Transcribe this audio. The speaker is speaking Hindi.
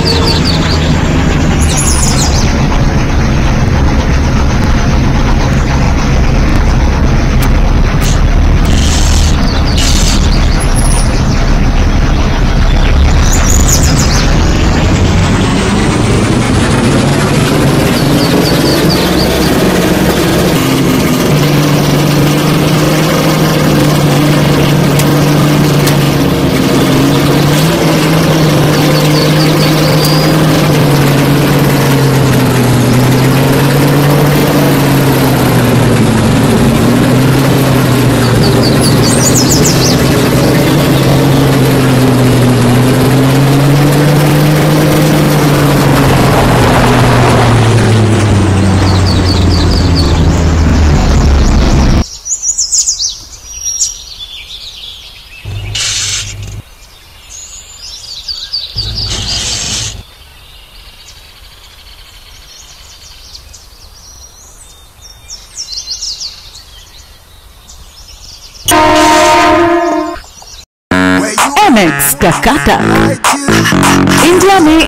Let's go. टकाटक इंडिया में